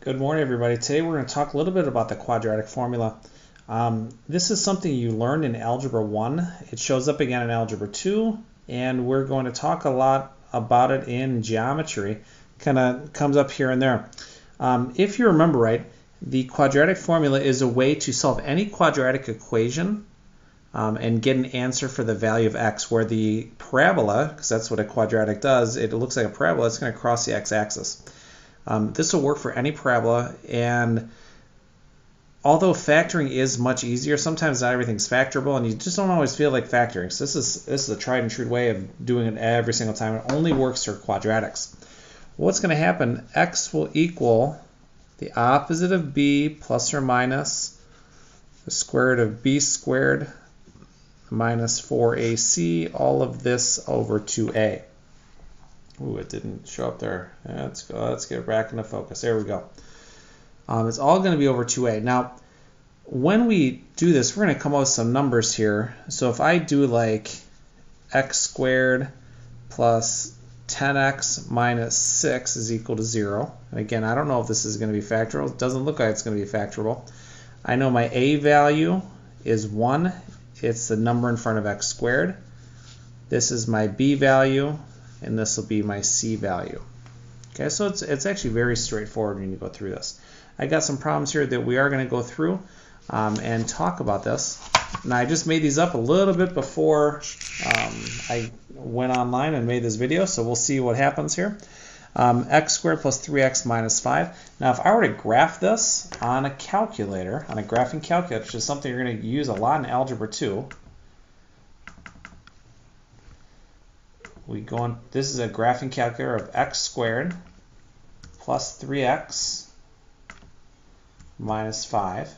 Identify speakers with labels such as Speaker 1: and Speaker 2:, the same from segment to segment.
Speaker 1: Good morning, everybody. Today we're going to talk a little bit about the quadratic formula. Um, this is something you learned in Algebra 1. It shows up again in Algebra 2, and we're going to talk a lot about it in geometry. Kind of comes up here and there. Um, if you remember right, the quadratic formula is a way to solve any quadratic equation um, and get an answer for the value of x, where the parabola, because that's what a quadratic does, it looks like a parabola, it's going to cross the x-axis. Um, this will work for any parabola, and although factoring is much easier, sometimes not everything's factorable, and you just don't always feel like factoring. So this is this is a tried and true way of doing it every single time. It only works for quadratics. What's going to happen? X will equal the opposite of b plus or minus the square root of b squared minus 4ac, all of this over 2a. Ooh, it didn't show up there. Let's go. Let's get back into focus. There we go. Um, it's all going to be over 2a. Now, when we do this, we're going to come up with some numbers here. So if I do like x squared plus 10x minus 6 is equal to 0. And again, I don't know if this is going to be factorable. It doesn't look like it's going to be factorable. I know my a value is 1. It's the number in front of x squared. This is my b value and this will be my C value. Okay, so it's, it's actually very straightforward when you go through this. I got some problems here that we are going to go through um, and talk about this. Now I just made these up a little bit before um, I went online and made this video, so we'll see what happens here. Um, x squared plus 3x minus 5. Now if I were to graph this on a calculator, on a graphing calculator, which is something you're going to use a lot in Algebra 2, we go on, this is a graphing calculator of x squared plus 3x minus 5.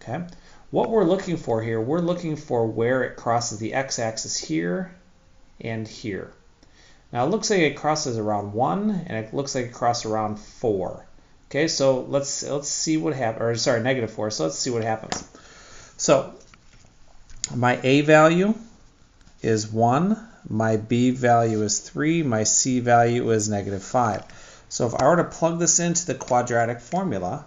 Speaker 1: Okay. What we're looking for here, we're looking for where it crosses the x-axis here and here. Now it looks like it crosses around 1 and it looks like it crosses around 4. Okay, so let's let's see what happens, or sorry, negative 4. So let's see what happens. So my A value is 1, my B value is 3, my C value is negative 5. So if I were to plug this into the quadratic formula,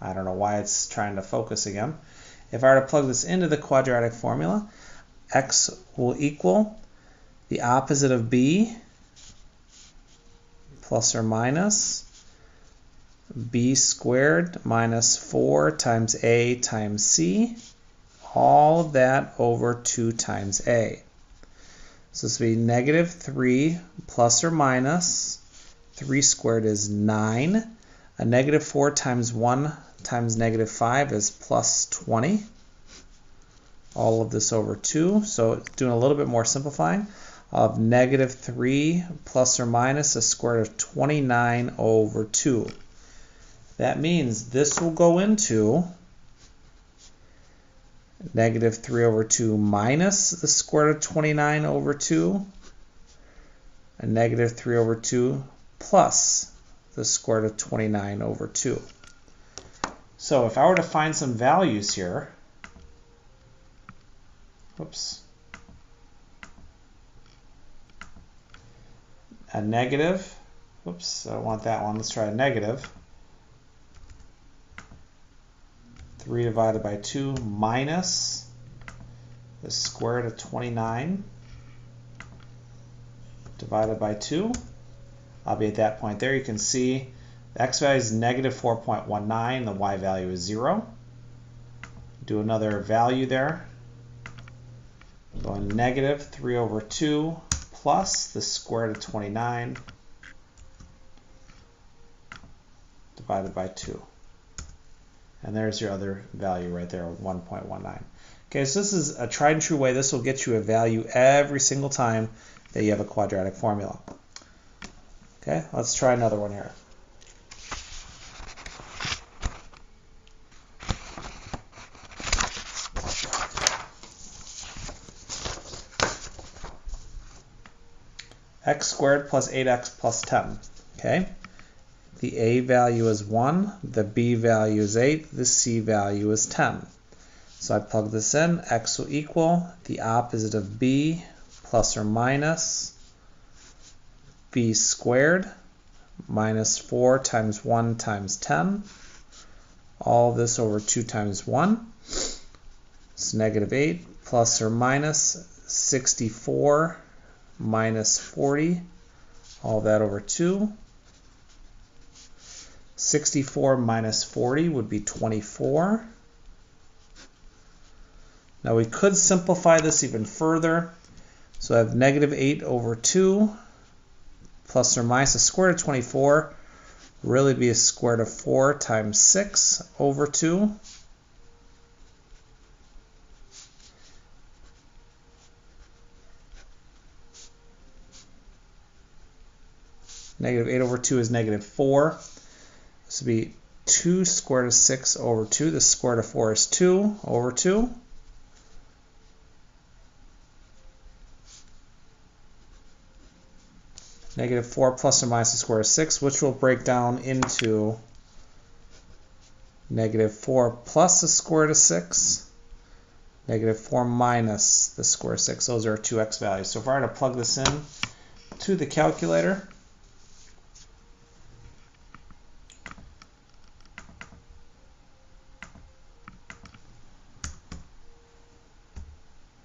Speaker 1: I don't know why it's trying to focus again. If I were to plug this into the quadratic formula, x will equal the opposite of b plus or minus b squared minus 4 times a times c all of that over 2 times a. So this will be negative 3 plus or minus 3 squared is 9. A negative 4 times 1 times negative 5 is plus 20. All of this over 2. So doing a little bit more simplifying of negative 3 plus or minus a square root of 29 over 2. That means this will go into negative 3 over 2 minus the square root of 29 over 2, and negative 3 over 2 plus the square root of 29 over 2. So if I were to find some values here, whoops, a negative, whoops, I don't want that one, let's try a negative, 3 divided by 2 minus the square root of 29 divided by 2. I'll be at that point there. You can see the x value is negative 4.19, the y value is 0. Do another value there. Going negative 3 over 2 plus the square root of 29 divided by 2. And there's your other value right there, 1.19. Okay, so this is a tried and true way. This will get you a value every single time that you have a quadratic formula. Okay, let's try another one here. x squared plus 8x plus 10. Okay, the A value is 1, the B value is 8, the C value is 10. So I plug this in, x will equal the opposite of B plus or minus b squared minus 4 times 1 times 10. All this over 2 times 1. It's negative 8 plus or minus 64 minus 40. All that over 2. 64 minus 40 would be 24. Now we could simplify this even further. So I have negative 8 over 2 plus or minus the square root of 24 really be a square root of 4 times 6 over 2. Negative 8 over 2 is negative 4. This would be 2 square root of 6 over 2. The square root of 4 is 2 over 2. Negative 4 plus or minus the square root of 6, which will break down into negative 4 plus the square root of 6, negative 4 minus the square root of 6. Those are our two x values. So if I were to plug this in to the calculator,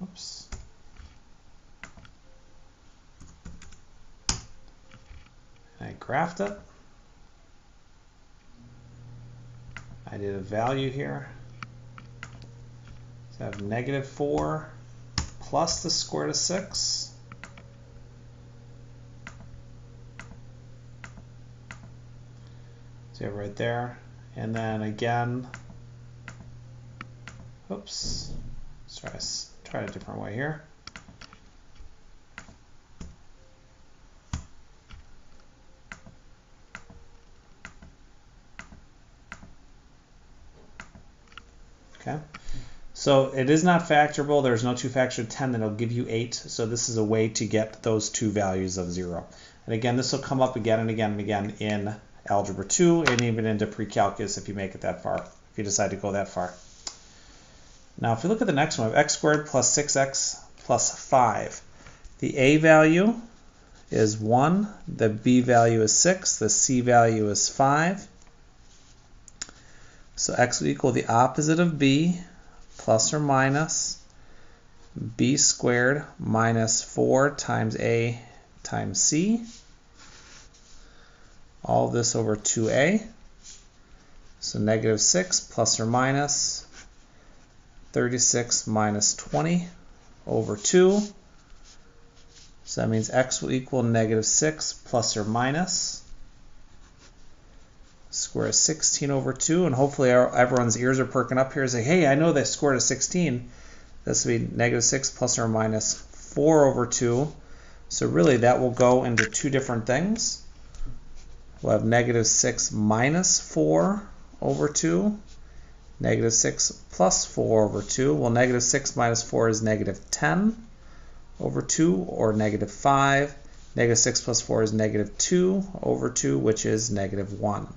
Speaker 1: oops, I graphed it. I did a value here. So I have negative 4 plus the square root of 6. So right there. And then again, oops, try, try a different way here. Okay. So it is not factorable. There's no 2 factor 10 that'll give you 8. So this is a way to get those two values of 0. And again, this will come up again and again and again in Algebra 2 and even into pre-calculus if you make it that far, if you decide to go that far. Now if we look at the next one, we have x squared plus 6x plus 5. The a value is 1, the b value is 6, the c value is 5. So x will equal the opposite of b plus or minus b squared minus 4 times a times c. All this over 2a. So negative 6 plus or minus 36 minus 20 over 2. So that means x will equal negative 6 plus or minus square of 16 over 2, and hopefully our, everyone's ears are perking up here and say, hey, I know that square root of 16. This would be negative 6 plus or minus 4 over 2. So really that will go into two different things. We'll have negative 6 minus 4 over 2. Negative 6 plus 4 over 2. Well, negative 6 minus 4 is negative 10 over 2, or negative 5. Negative 6 plus 4 is negative 2 over 2, which is negative 1.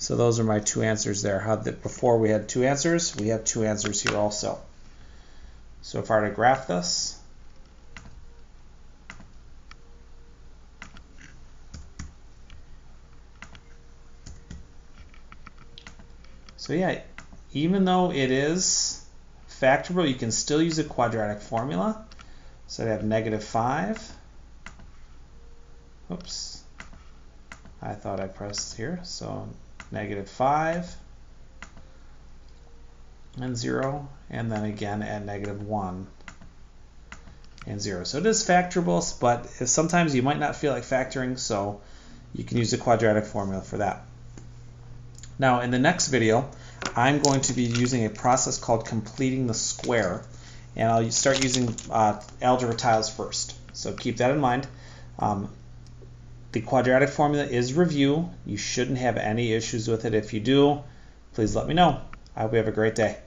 Speaker 1: So those are my two answers there. How that before we had two answers, we have two answers here also. So if I were to graph this, so yeah, even though it is factorable, you can still use a quadratic formula. So I have negative 5. Oops. I thought I pressed here. So negative 5 and 0, and then again at negative 1 and 0. So it is factorable, but sometimes you might not feel like factoring, so you can use the quadratic formula for that. Now in the next video, I'm going to be using a process called completing the square, and I'll start using uh, algebra tiles first. So keep that in mind. Um, the quadratic formula is review. You shouldn't have any issues with it. If you do, please let me know. I hope you have a great day.